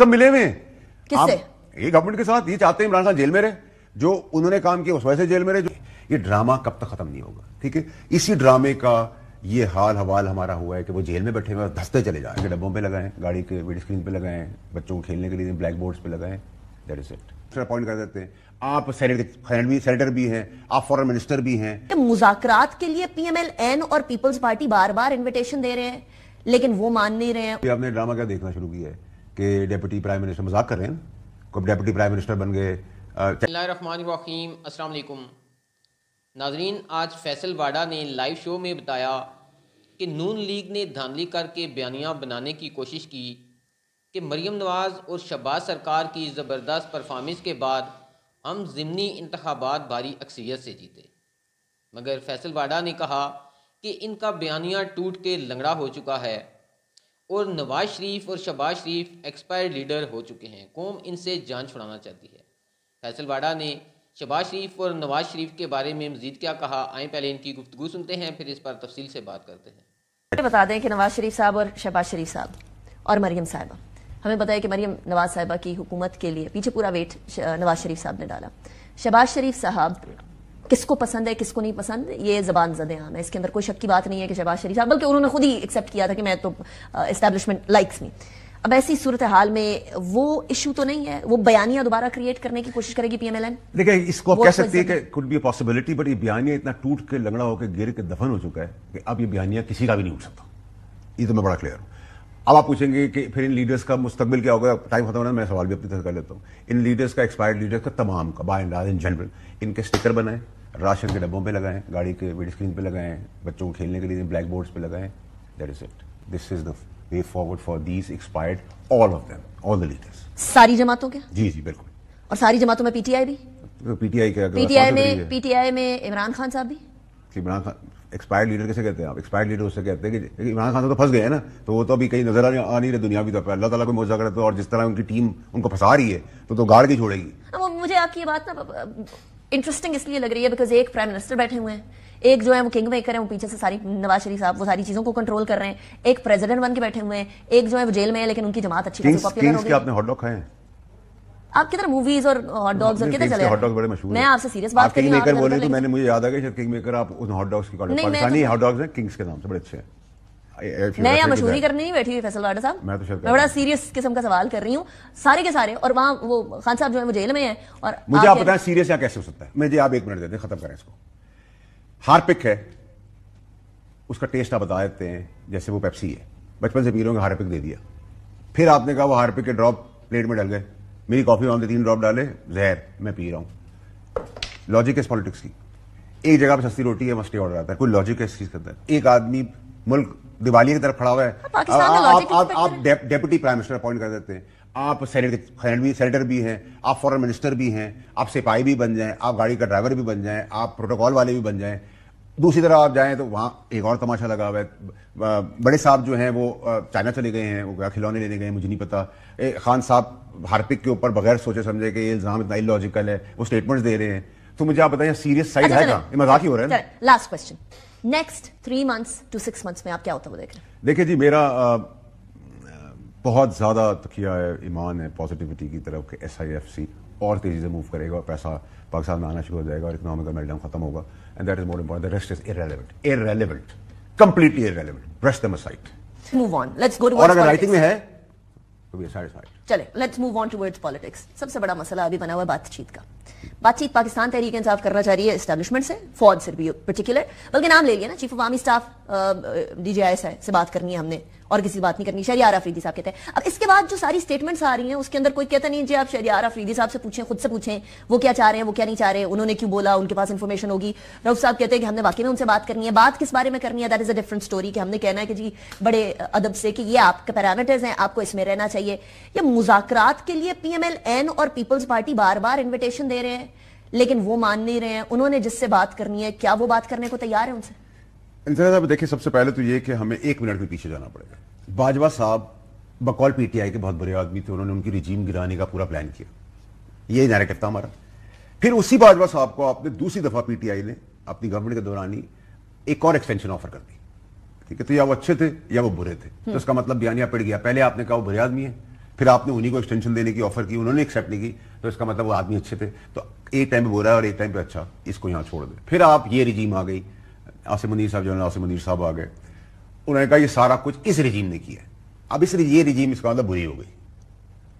सब मिले हुए हैं। किससे? ये गवर्नमेंट के साथ ये चाहते हैं इमरान खान जेल में रहे? जो उन्होंने काम किया उस वजह से जेल में रहे जो ये ड्रामा कब तक खत्म नहीं होगा ठीक है? इसी ड्रामे का ये हाल हवाल हमारा हुआ है कि वो जेल में बैठे हुए धंसते चले जाए डब्बों पे लगाएँ गाड़ी के वीडियो स्क्रीन पे लगाएँ बच्चों को खेलने के लिए ब्लैक बोर्ड्स पे लगाएँ दैट इज़ इट अपॉइंट कर देते हैं। आप सेनेटर भी सेनेटर भी हैं आप फॉरेन मिनिस्टर भी हैं। कि मुजाकरात के लिए पीएमएल और पीपल्स पार्टी बार बार इनविटेशन दे रहे हैं लेकिन वो मान नहीं रहे हैं। आपने ड्रामा क्या देखना शुरू किया है? कि डेप्यूटी प्राइम मिनिस्टर मज़ाक कर रहे हैं। कब डेप्यूटी प्राइम मिनिस्टर बन गए बसमीम अस्सलाम नाजरीन, आज फैसल वाडा ने लाइव शो में बताया कि नून लीग ने धांधली करके बयानियाँ बनाने की कोशिश की कि मरीम नवाज़ और शहबाज सरकार की ज़बरदस्त परफॉर्मेंस के बाद हम ज़मनी इंतबात भारी अक्सरियत से जीते। मगर फैसल वाडा ने कहा कि इनका बयानिया टूट के लंगड़ा हो चुका है। और नवाज़ शरीफ और शहबाज शरीफ एक्सपायर्ड लीडर हो चुके हैं। कौम इनसे जान छुड़ाना चाहती है। फैसल वाडा ने शहबाज शरीफ और नवाज़ शरीफ के बारे में मजीद क्या कहा? आए पहले इनकी गुफ्तगू सुनते हैं, फिर इस पर तफसील से बात करते हैं। बता दें कि नवाज़ शरीफ साहब और शहबाज शरीफ साहब और मरियम साहबा। हमें है कि मरियम नवाज़ साहिबा की हुकूमत के लिए पीछे पूरा वेट नवाज़ शरीफ साहब ने डाला। शहबाज शरीफ साहब किसको पसंद है किसको नहीं पसंद ये जबान जदे आम है। इसके अंदर कोई शक की बात नहीं है कि शहबाज शरीफ साहब बल्कि उन्होंने खुद ही एक्सेप्ट किया था कि मैं तो इस्टेब्लिशमेंट लाइक्स मी अब ऐसी सूरत हाल में वो इशू तो नहीं है वो बयानिया दोबारा क्रिएट करने की कोशिश करेगी पीएमएलएन देखिए इसको आप कह सकते हैं कि कुड बी पॉसिबिलिटी बट ये बयानिया इतना टूट के लंगड़ा होकर गिर के दफन हो चुका है कि अब ये बयानिया किसी का भी नहीं उठ सकता। ये तो मैं बड़ा क्लियर हूँ। अब आप पूछेंगे कि फिर इन लीडर्स का मुस्तकबिल क्या होगा? टाइम खत्म होना मैं सवाल भी अपनी तरह कर लेता हूँ। इन लीडर्स का एक्सपायर्ड लीडर्स का तमाम का बाय एंड इन जनरल इनके स्टिकर बनाएँ। राशन के डब्बों पे लगाएँ गाड़ी के वीडियो स्क्रीन पे लगाएँ बच्चों को खेलने के लिए ब्लैक बोर्ड्स पे लगाएँ that is it this is the way forward for these expired all of them all the leaders सारी जमातों के जी जी बिल्कुल। और सारी जमातों में पीटीआई भी? पीटीआई के पीटीआई में पीटीआई में इमरान खान साहब भी? इमरान खान एक्सपायर्ड लीडर कैसे कहते हैं आप? एक्सपायर्ड लीडर उससे कहते हैं कि इमरान खान तो फंस गए हैं ना तो वो तो अभी कहीं नज़र आ नहीं- रहे दुनिया भी तो अल्लाह ताला को मौजा करे तो और जिस तरह उनकी टीम उनको फंसा रही है तो तो गाड़ के छोड़ेगी। मुझे आपकी ये बात ना इंटरेस्टिंग इसलिए लग रही है बिकॉज़ एक प्राइम मिनिस्टर बैठे हुए हैं। एक जो है वो किंग मेकर है वो पीछे से सारी नवाज़ शरीफ साहब वो सारी चीज़ों को कंट्रोल कर रहे हैं। एक प्रेसिडेंट बन के बैठे हुए हैं। एक जो है वो जेल में है लेकिन उनकी जमात अच्छी खासी किंग्स पॉपुलर हो किंग्स के गई आपने हॉट डॉग खाए हैं? आप किधर मूवीज़ और हॉट डॉग्स और किधर चले के हॉट डॉग बड़े मशहूर मैं आपसे सीरियस बात किंग मेकर बोले तो मैंने मुझे याद आ गया किंग मेकर आप उन हॉट डॉग्स की नहीं, पाकिस्तानी तो- हॉट डॉग्स हैं किंग्स के नाम से बड़े अच्छे हैं। मैं यहाँ मशहूरी करने नहीं बैठी हुई फैसल वाडा साहब। मैं तो शायद मैं बड़ा सीरियस किस्म का सवाल कर रही हूँ। सारे के सारे और वहाँ वो खान साहब जो है वो जेल में है और मुझे आप बताएँ सीरियस यहाँ कैसे हो सकता है? मुझे आप एक मिनट देते हैं खत्म करें इसको। हार्पिक है उसका टेस्ट आप बता देते हैं जैसे वो पेप्सी है। बचपन से पी रहे हार्पिक दे दिया। फिर आपने कहा वो हार्पिक के ड्रॉप प्लेट में डल गए। मेरी कॉफ़ी में हमने तीन ड्रॉप डाले जहर मैं पी रहा हूँ। लॉजिक है इस पॉलिटिक्स की। एक जगह पे सस्ती रोटी है मस्टी ऑर्डर आता है। कोई लॉजिक है इस चीज़ के अंदर? एक आदमी मुल्क दिवाली की तरफ़ खड़ा हुआ है। पाकिस्तान में आप- आप- आप डेप्यूटी प्राइम मिनिस्टर अपॉइंट कर देते हैं। आप सेनेटर भी सेनेटर भी हैं आप फॉरेन मिनिस्टर भी हैं आप सिपाही भी बन जाएँ आप गाड़ी का ड्राइवर भी बन जाएँ आप प्रोटोकॉल वाले भी बन जाएँ। दूसरी तरफ़ आप जाएँ तो वहाँ एक और तमाशा लगा हुआ है। बड़े साहब जो हैं वो चाइना चले गए हैं वो क्या खिलौने लेने गए मुझे नहीं पता। ए, खान साहब हार्पिक के ऊपर बगैर सोचे समझे कि ये इल्ज़ाम इतना इलॉजिकल है वो स्टेटमेंट्स दे रहे हैं। तो मुझे आप बताइए सीरियस साइड है कहाँ? मज़ाक ही हो रहा है last question next three months to six months में आप क्या होता है वो देख रहे हैं? देखिए जी मेरा अ, बहुत ज़्यादा तकिया है ईमान है पॉजिटिविटी की तरफ़ कि एस आई एफ़ सी और तेज़ी से मूव करेगा पैसा पाकिस्तान में आना शुरू हो जाएगा और इकोनॉमिकल मेल्टडाउन खत्म होगा। And that is more important the rest is irrelevant irrelevant completely irrelevant brush them aside move on let's go to और अगर राइटिंग में है तो वी सैटिस्फाइड चले let's move on towards politics सबसे बड़ा मसला अभी बना हुआ बातचीत का। बातचीत पाकिस्तान तहरीक इंसाफ करना चाह रही है इस्टेबलिशमेंट से, फौज से भी पर्टिकुलर बल्कि नाम ले लिया ना chief of army staff D G I से बात करनी है हमने। और किसी बात नहीं करनी। शरियार अफरीदी साहब कहते हैं। अब इसके बाद जो सारी स्टेटमेंट्स आ रही हैं, उसके अंदर कोई कहता नहीं जी आप शरियार अफरीदी साहब से पूछें, खुद से पूछें, वो क्या चाह रहे हैं, वो क्या नहीं चाह रहे उन्होंने क्यों बोला, उनके पास इन्फॉर्मेशन होगी? रऊफ साहब कहते हैं कि हमने वाकई में उनसे बात करनी है। बात किस बारे में करनी है? That is a different story कि हमने कहना है कि जी, बड़े अदब से कि ये आपके पैरामीटर्स हैं, आपको इसमें रहना चाहिए। ये मुजाकरात के लिए पीएमएल एन और पीपल्स पार्टी बार बार इन्विटेशन दे रहे हैं, लेकिन वो मान नहीं रहे हैं। उन्होंने जिससे बात करनी है, क्या वो बात करने को तैयार है उनसे? इंतज़ार साहब, देखिए, सबसे पहले तो ये कि हमें एक मिनट में पीछे जाना पड़ेगा। बाजवा साहब बकौल पीटीआई के बहुत बुरे आदमी थे, उन्होंने उनकी रिजीम गिराने का पूरा प्लान किया। ये नैरेटिव था हमारा। फिर उसी बाजवा साहब को आपने दूसरी दफ़ा पीटीआई ने अपनी गवर्नमेंट के दौरान ही एक और एक्सटेंशन ऑफ़र कर दी। ठीक है तो या वो अच्छे थे या वो बुरे थे। तो इसका मतलब बयानिया पड़ गया पहले आपने कहा वो बुरे आदमी है, फिर आपने उन्हीं को एक्सटेंशन देने की ऑफ़र की, उन्होंने एक्सेप्ट नहीं की तो इसका मतलब वो आदमी अच्छे थे। तो एक टाइम पे बोला और एक टाइम पे अच्छा इसको यहाँ छोड़ दे। फिर आप ये रिजीम आ गई। आसिम मुनीर साहब जनरल आसिम मुनीर साहब आ गए। उन्होंने कहा, ये सारा कुछ इस रिजीम ने किया अब इस ये रिजीम इसका मतलब बुरी हो गई।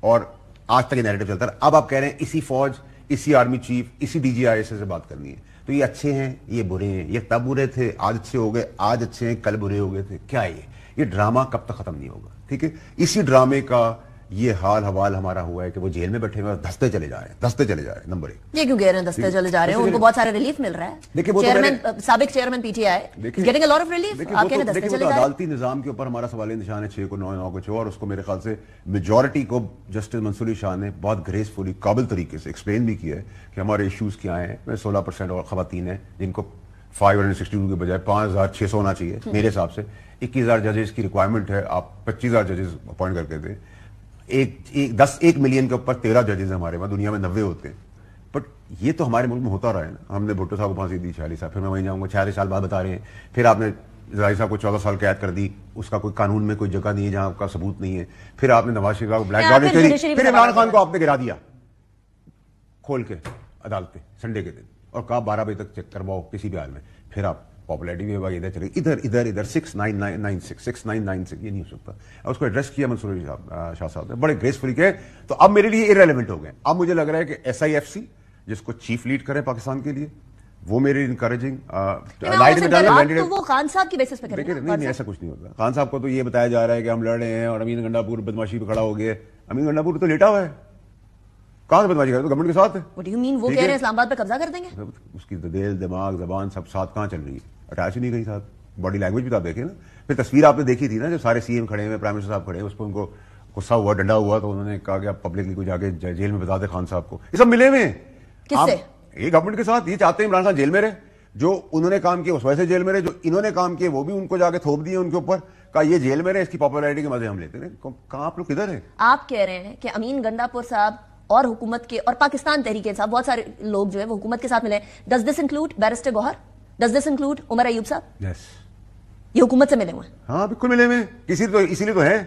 और आज तक ये नैरेटिव चलता है अब आप कह रहे हैं, इसी फौज, इसी आर्मी चीफ इसी डीजीआईएस से बात करनी है। तो ये अच्छे हैं, ये बुरे हैं। ये तब बुरे थे, आज अच्छे हो गए, आज अच्छे हैं, कल बुरे हो गए थे। क्या ये? ये ड्रामा कब तक खत्म नहीं होगा? ठीक है? इसी ड्रामे का ये हाल हवाल हमारा हुआ है कि वो जेल में बैठे हुए धसते चले जा रहे हैं धसते चले जा रहे हैं नंबर एक। ये क्यों कह रहे हैं दस्ते चले जा रहे हैं? उनको बहुत सारे रिलीफ मिल रहा है। देखिए, वो तो चेयरमैन साबिक chairman PTI getting a lot of relief तो- दस्ते चले तो जा रहे हैं। अदालती निज़ाम के ऊपर हमारा सवाल निशान है छह को नौ नौ को छह और उसको मेरे ख्याल से मेजोरिटी को जस्टिस मंसूरी शाह ने बहुत ग्रेसफुली काबिल तरीके से एक्सप्लेन भी किया है कि हमारे इश्यूज़ क्या हैं। सोलह परसेंट और खातन हैं जिनको फाइव हंड्रेड सिक्सटी टू के बजाय पाँच हज़ार छह सौ होना चाहिए मेरे हिसाब से। इक्कीस हज़ार जजेस की रिक्वायरमेंट है आप पच्चीस हज़ार जजेस अपॉइंट करके दें। एक, एक दस एक मिलियन के ऊपर तेरह जजेस हैं हमारे वहाँ दुनिया में नब्बे होते हैं। बट ये तो हमारे मुल्क में होता रहा है ना। हमने भुट्टो साहब को फांसी दी छियालीस साल फिर मैं वहीं जाऊँगा छियालीस साल बाद बता रहे हैं। फिर आपने जराई साहब को चौदह साल कैद कर दी उसका कोई कानून में कोई जगह नहीं है जहाँ आपका सबूत नहीं है। फिर आपने नवाज़ शरीफ को ब्लैक गार्ड दी फिर इमरान खान को आपने गिरा दिया। खोल के अदालत संडे के दिन। और कहा बारह बजे तक चेक करवाओ किसी भी हाल में। फिर आप पॉपुलरिटी भी भाई इधर चले इधर इधर इधर six nine nine nine six six nine nine six ये नहीं हो सकता। और उसको एड्रेस किया मंसूर अली साहब शाह साहब ने। बड़े ग्रेसफुली किए तो अब मेरे लिए इरेलीवेंट हो गए। अब मुझे लग रहा है कि एस आई एफ़ सी जिसको चीफ लीड करे पाकिस्तान के लिए वो मेरे इंकरेजिंग नहीं, मैं रहा हूँ, आप तो वो खान साहब की बेसिस पे देखिए करेंगे नहीं नहीं ऐसा कुछ नहीं होता। खान साहब को तो ये बताया जा रहा है कि हम लड़ रहे हैं और अमीन गंडापुर बदमाशी पे खड़ा हो गया। अमीन गंडापुर तो लेटा हुआ है। कहाँ से बदमाशी कर रहे हो? तो गवर्नमेंट के साथ है। What do you mean? वो कह रहे हैं इस्लामाबाद पे कब्जा कर देंगे? उसकी तो दिल दिमाग जबान सब साथ कहाँ चल रही है? अटैच ही नहीं कहीं साथ बॉडी लैंग्वेज भी तो आप देखें ना। फिर तस्वीर आपने देखी थी ना जब सारे सीएम खड़े हुए प्राइम मिनिस्टर साहब खड़े उस पर उनको गुस्सा हुआ डंडा हुआ तो उन्होंने कहा कि आप पब्लिकली को जाके जेल में बता दे खान साहब को। ये सब मिले हुए किससे? ये गवर्नमेंट के साथ ये चाहते हैं इमरान खान जेल में रहे जो उन्होंने काम किया उस वैसे जेल में रहे जो इन्होंने काम किए वो भी उनको जाके थोप दिए उनके ऊपर कहा ये जेल में रहे इसकी पॉपुलैरिटी के मज़े हम लेते हैं। कहा आप लोग किधर है? आप कह रहे हैं कि अमीन गंडापुर साहब और हुकूमत के और पाकिस्तान तहरीक इंसाफ बहुत सारे लोग जो है वो हुकूमत के साथ मिले does this include barrister Gauhar does this include Umar Ayub sahab yes ये हुकूमत से मिले हुए हाँ। बिल्कुल मिले हुए किसी तो इसीलिए तो है।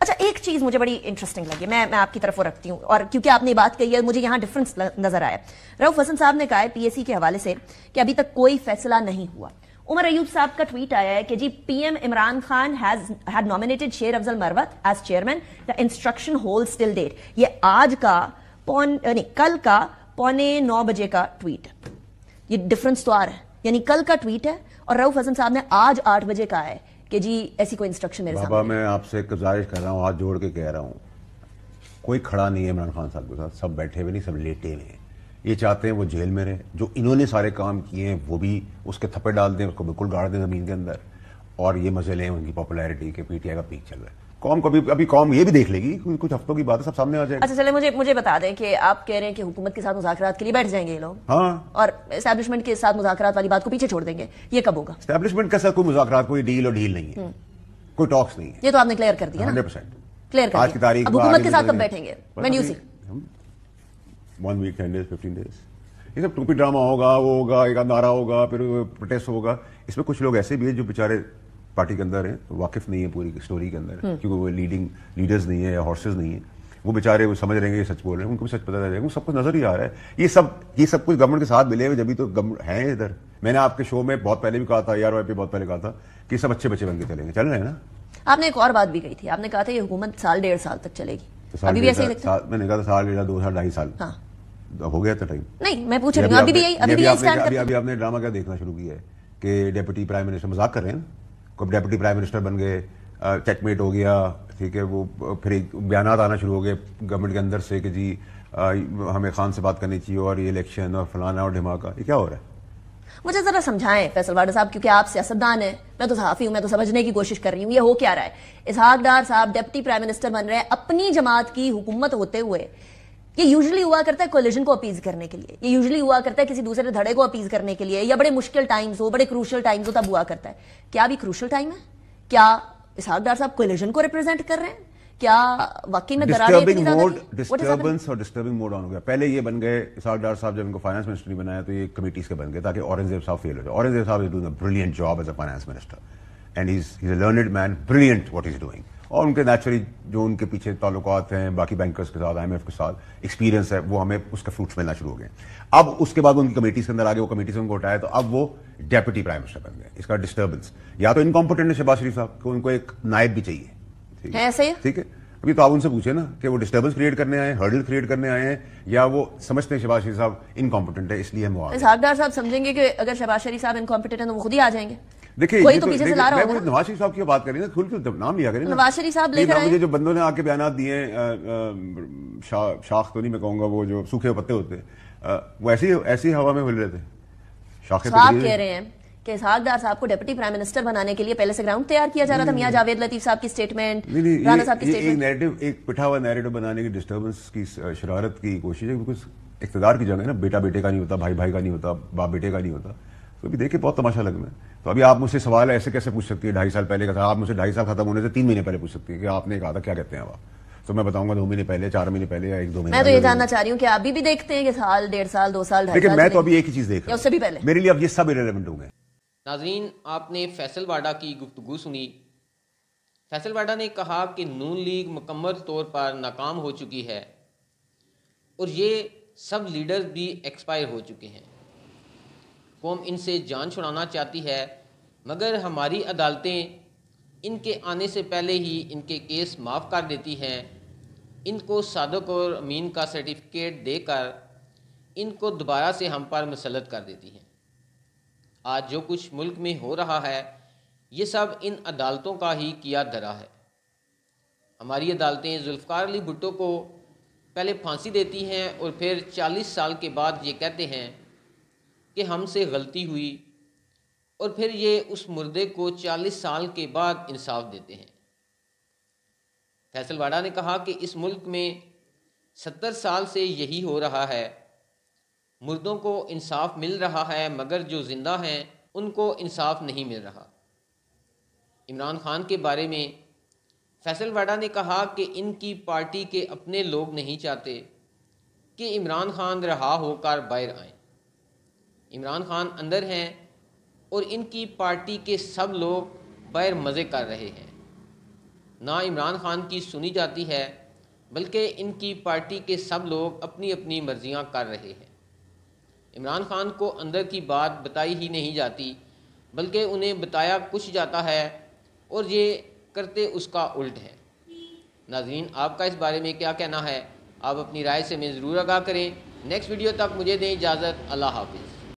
अच्छा एक चीज़ मुझे बड़ी इंटरेस्टिंग लगी। मैं मैं आपकी तरफ़ वो रखती हूँ। और क्योंकि आपने बात कही है मुझे यहाँ डिफरेंस नज़र आया। रऊफ हसन साहब ने कहा है पीएससी के हवाले से कि अभी तक कोई फैसला नहीं हुआ। उमर अयूब साहब का ट्वीट आया है कि जी PM Imran Khan has had nominated Sher Afzal Marwat as chairman the instruction hold still date ये आज का पौन नहीं कल का पौने नौ बजे का ट्वीट ये डिफरेंस तो आ रहा है। यानी कल का ट्वीट है और रऊफ हसन साहब ने आज आठ बजे कहा है कि जी ऐसी कोई इंस्ट्रक्शन मेरे बाबा मैं आपसे गुजारिश कर रहा हूँ हाथ जोड़ के कह रहा हूँ। कोई खड़ा नहीं है इमरान खान साहब के साथ। सब बैठे हुए नहीं सब लेटे हुए हैं। ये चाहते हैं वो जेल में रहे। जो इन्होंने सारे काम किए हैं वो भी उसके थप्पे डाल दें उसको बिल्कुल गाड़ दें ज़मीन के अंदर। और ये मज़े लें उनकी पॉपुलैरिटी के पीटीआई का पीक चल रहा है। कौम को भी अभी कौम ये भी देख लेगी कुछ हफ्तों की बात है सब सामने आ जाएगा। अच्छा चले मुझे मुझे बता दें कि आप कह रहे हैं कि हुकूमत के साथ मुजाकरात के लिए बैठ जाएँगे ये लोग। हाँ। और एस्टैब्लिशमेंट के साथ मुजाकरात वाली बात को पीछे छोड़ देंगे। ये कब होगा? स्टैब्लिशमेंट के साथ कोई मुजाकरात कोई डील और डील नहीं है। कोई टॉक्स नहीं है। ये तो आपने क्लियर कर दिया हंड्रेड परसेंट। क्लियर कर आज की तारीख हुकूमत के साथ कब बैठेंगे? When you see one week ten days fifteen days ये सब टूपी ड्रामा होगा वो होगा एक नारा होगा फिर प्रोटेस्ट होगा। इसमें कुछ लोग ऐसे भी हैं जो बेचारे पार्टी के अंदर हैं तो वाकिफ नहीं है पूरी स्टोरी के अंदर। क्योंकि वो लीडिंग लीडर्स नहीं है या हॉर्सेज नहीं है। वो बेचारे वो समझ रहे हैं सच बोल रहे हैं उनको भी सच पता चल जाएगा सब कुछ नज़र ही आ रहा है। ये सब ये सब कुछ गवर्नमेंट के साथ मिले हुए जब तो गवर्नमेंट है इधर। मैंने आपके शो में बहुत पहले भी कहा था यार पे बहुत पहले कहा था कि सब अच्छे बच्चे बन के चलेंगे। चल रहे हैं ना? आपने एक और बात भी कही थी। आपने कहा था ये हुकूमत साल डेढ़ साल तक चलेगी। तो अभी भी ऐसे ही मैंने कहा था साल डेढ़ दो साल ढाई साल। हाँ। हो गया था टाइम नहीं मैं पूछ रही हूँ अभी भी यही अभी भी यही स्टैंड अभी आपने ड्रामा क्या देखना शुरू किया है? कि डेप्यूटी प्राइम मिनिस्टर मज़ाक कर रहे हैं कोई डेप्यूटी प्राइम मिनिस्टर बन गए चेकमेट हो गया ठीक है वो फिर एक बयान आना शुरू हो गए गवर्नमेंट के अंदर से कि जी अ, हमें खान से बात करनी चाहिए और ये इलेक्शन और फलाना और ढिमाका ये क्या हो रहा है? मुझे जरा समझाएँ फैसल वाडा साहब क्योंकि आप सियासतदान हैं मैं तो सहाफी हूँ मैं तो समझने की कोशिश कर रही हूँ ये हो क्या रहा है? इसहाक डार साहब डिप्टी प्राइम मिनिस्टर बन रहे हैं अपनी जमात की हुकूमत होते हुए ये यूजुअली हुआ करता है कोलिजन को अपीज करने के लिए। ये यूजुअली हुआ करता है किसी दूसरे धड़े को अपीज करने के लिए या बड़े मुश्किल टाइम्स हो बड़े क्रूशल टाइम्स हो तब हुआ करता है। क्या अभी क्रूशल टाइम है? क्या इसहाक डार साहब कोलिजन को रिप्रेजेंट कर रहे हैं? क्या वाकई में डिस्टर्बिंग मोड? डिस्टर्बेंस और डिस्टर्बिंग मोड ऑन हो गया। पहले ये बन गए इसाक डार साहब जब इनको फाइनेंस मिनिस्टर बनाया तो ये कमिटीज के बन गए ताकि औरंगज़ेब साहब फेल हो जाए। Aurangzeb sahab is doing a brilliant job as a finance minister and is is a learned man brilliant what is doing और उनके नेचुरली जो उनके पीछे ताल्लुकात हैं बाकी बैंकर्स के साथ आईएमएफ के साथ एक्सपीरियंस है वो हमें उसके फ्रूट्स मिलना शुरू हो गए। अब उसके बाद उनकी कमेटीज के अंदर आगे वो कमेटी से उनको उठाया तो अब वो डेप्यूटी प्राइम मिनिस्टर बन गए। इसका डिस्टर्बेंस या तो इनकॉम्पिटेंट है शहबाज शरीफ साहब को उनको एक नायब भी चाहिए। ठीक है? है अभी तो आप उनसे पूछे ना कि वो डिस्टर्बेंस क्रिएट करने आए हर्डल क्रिएट करने आए हैं या वो समझते हैं शहबाज शरीफ साहब इनकॉम्पिटेंट है इसलिए हम वो आ साहब समझेंगे कि अगर शहबाज शरीफ साहब इनकॉम्पिटेंट है तो वो खुद ही आ जाएँगे। देखिए कोई ये तो पीछे से ला रहा होगा नवाज़ शरीफ साहब की बात करें ना खुल के नाम लिया करें नवाज़ शरीफ साहब लेकर आए। मुझे जो बंदों ने आके बयान दिए शाख तो नहीं मैं कहूँगा वो जो सूखे पत्ते होते हैं, वो ऐसी ऐसी हवा में रहे थे। शाखें तो तो कह रहे हैं कि साहब को डिप्टी प्राइम मिनिस्टर बनाने के लिए पहले से ग्राउंड तैयार किया जा रहा था मियाँ जावेद लतीफ साहब की स्टेटमेंट नहीं साहब की ये एक स्टेटमेंट नैरेटिव एक पिठा हुआ नैरेटिव बनाने की डिस्टर्बेंस की शरारत की कोशिश है बिकॉज़ इकतदार की जगह ना बेटा बेटे का नहीं होता भाई भाई का नहीं होता बाप बेटे का नहीं होता। तो अभी देखिए बहुत तमाशा लगना है। तो अभी आप मुझसे सवाल ऐसे कैसे पूछ सकती है? ढाई साल पहले का था। आप मुझसे ढाई साल खत्म होने से तीन महीने पहले पूछ सकती है कि आपने कहा था क्या कहते हैं आप? तो मैं बताऊँगा दो महीने पहले चार महीने पहले या एक दो महीने मैं तो ये जानना चाह रही हूँ कि अभी भी देखते हैं कि साल डेढ़ साल दो साल देखिए मैं तो अभी एक ही चीज़ देख रहा उससे भी पहले। मेरे लिए अब ये सब इरेलीवेंट हो गए। नाजरीन आपने फैसल वाडा की गुफ्तगु सुनी। फैसल वाडा ने कहा कि नून लीग मुकम्मल तौर पर नाकाम हो चुकी है और ये सब लीडर्स भी एक्सपायर हो चुके हैं। कौम इनसे जान छुड़ाना चाहती है, मगर हमारी अदालतें इनके आने से पहले ही इनके केस माफ़ कर देती हैं। इनको सादक और अमीन का सर्टिफिकेट देकर इनको दोबारा से हम पर मुसलत कर देती हैं। आज जो कुछ मुल्क में हो रहा है, ये सब इन अदालतों का ही किया धरा है। हमारी अदालतें जुल्फ़ार अली भुट्टो को पहले फांसी देती हैं और फिर 40 साल के बाद ये कहते हैं कि हमसे गलती हुई और फिर ये उस मुर्दे को 40 साल के बाद इंसाफ देते हैं। फैसल वाडा ने कहा कि इस मुल्क में 70 साल से यही हो रहा है। मुर्दों को इंसाफ मिल रहा है, मगर जो ज़िंदा हैं, उनको इंसाफ नहीं मिल रहा। इमरान खान के बारे में फैसल वाडा ने कहा कि इनकी पार्टी के अपने लोग नहीं चाहते कि इमरान खान रहा होकर बाहर आए। इमरान खान अंदर हैं और इनकी पार्टी के सब लोग बैर मज़े कर रहे हैं। ना इमरान खान की सुनी जाती है, बल्कि इनकी पार्टी के सब लोग अपनी अपनी मर्जियाँ कर रहे हैं। इमरान खान को अंदर की बात बताई ही नहीं जाती, बल्कि उन्हें बताया कुछ जाता है और ये करते उसका उल्ट है। नाजरीन, आपका इस बारे में क्या कहना है? आप अपनी राय से हमें ज़रूर आगाह करें। नेक्स्ट वीडियो तक मुझे दें इजाज़त। अल्लाह हाफिज़।